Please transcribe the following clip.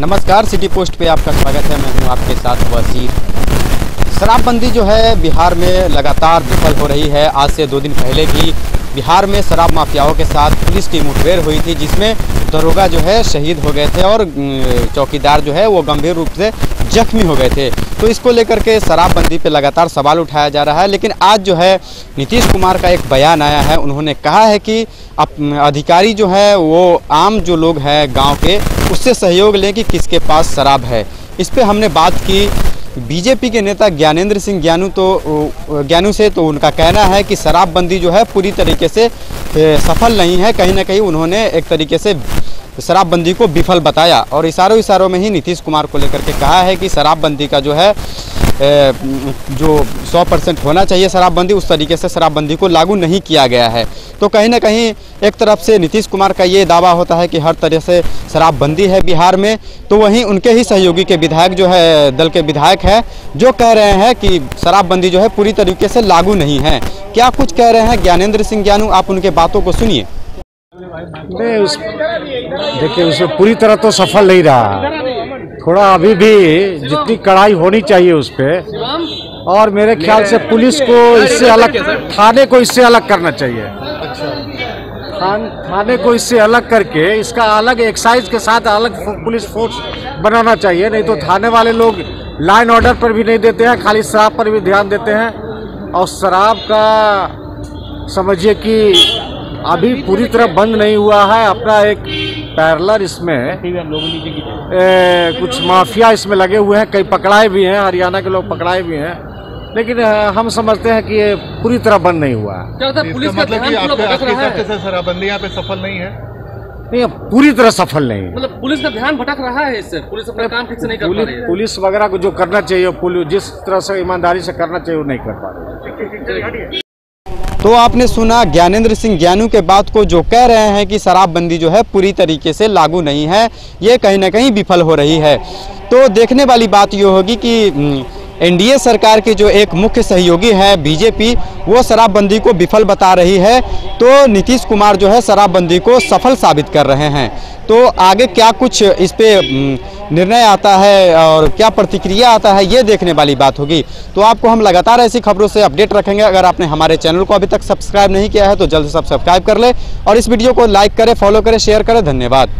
नमस्कार, city post पे आपका स्वागत है। मैं हूँ आपके साथ वसीर शराबबंदी जो है, बिहार में लगातार विफल हो रही है। आज से दो दिन पहले भी बिहार में शराब माफियाओं के साथ पुलिस की मुठभेड़ हुई थी, जिसमें दरोगा जो है शहीद हो गए थे और चौकीदार जो है वो गंभीर रूप से जख्मी हो गए थे। तो इसको लेकर के शराबबंदी पे लगातार सवाल उठाया जा रहा है, लेकिन आज जो है नीतीश कुमार का एक बयान आया है। उन्होंने कहा है कि अधिकारी जो है वो आम जो लोग हैं गाँव के, उससे सहयोग लें कि किसके पास शराब है। इस पे हमने बात की बीजेपी के नेता ज्ञानेंद्र सिंह ज्ञानू तो ज्ञानू से तो उनका कहना है कि शराबबंदी जो है पूरी तरीके से सफल नहीं है। कहीं ना कहीं उन्होंने एक तरीके से शराबबंदी को विफल बताया। और इशारों इशारों में ही नीतीश कुमार को लेकर के कहा है कि शराबबंदी का जो है जो 100 परसेंट होना चाहिए शराबबंदी, उस तरीके से शराबबंदी को लागू नहीं किया गया है। तो कहीं ना कहीं एक तरफ़ से नीतीश कुमार का ये दावा होता है कि हर तरह से शराबबंदी है बिहार में तो वहीं उनके ही सहयोगी के विधायक जो है, दल के विधायक है, जो कह रहे हैं कि शराबबंदी जो है पूरी तरीके से लागू नहीं है। क्या कुछ कह रहे हैं? ज्ञानेंद्र सिंह ज्ञानू, आप उनके बातों को सुनिए। देखिए उसमें पूरी तरह तो सफल नहीं रहा। थोड़ा अभी भी जितनी कड़ाई होनी चाहिए उस पर और मेरे ख्याल से पुलिस को इससे अलग थाने को इससे अलग करना चाहिए। थान, थाने को इससे अलग करके इसका अलग एक्साइज के साथ अलग पुलिस फोर्स बनाना चाहिए। नहीं तो थाने वाले लोग लाइन ऑर्डर पर भी नहीं देते हैं खाली शराब पर भी ध्यान देते हैं। और शराब का समझिए कि अभी पूरी तरह बंद नहीं हुआ है। अपना एक पैरलर इसमें ए, कुछ माफिया इसमें लगे हुए हैं कई पकड़ाए भी हैं हरियाणा के लोग पकड़ाए भी हैं लेकिन हम समझते हैं कि ये पूरी तरह बंद नहीं हुआ है। पुलिस का मतलब कि ध्यान आपके आपके हिसाब से शराबबंदी यहाँ पे सफल नहीं है। नहीं पूरी तरह सफल नहीं मतलब पुलिस का ध्यान भटक रहा है इससे पुलिस अपना काम ठीक से नहीं कर पा पुलिस रही है। पुलिस वगैरह को जो करना चाहिए पुलिस जिस तरह से ईमानदारी से करना चाहिए वो नहीं कर पा रही है। तो आपने सुना, ज्ञानेंद्र सिंह ज्ञानू के बात को जो कह रहे हैं कि शराबबंदी जो है पूरी तरीके से लागू नहीं है, ये कहीं ना कहीं विफल हो रही है। तो देखने वाली बात ये होगी कि एनडीए सरकार के जो एक मुख्य सहयोगी है बीजेपी वो शराबबंदी को विफल बता रही है। तो नीतीश कुमार जो है शराबबंदी को सफल साबित कर रहे हैं। तो आगे क्या कुछ इस पे हम्म, निर्णय आता है और क्या प्रतिक्रिया आता है ये देखने वाली बात होगी। तो आपको हम लगातार ऐसी खबरों से अपडेट रखेंगे। अगर आपने हमारे चैनल को अभी तक सब्सक्राइब नहीं किया है तो जल्द से सब्सक्राइब कर ले और इस वीडियो को लाइक करें फॉलो करें शेयर करें। धन्यवाद।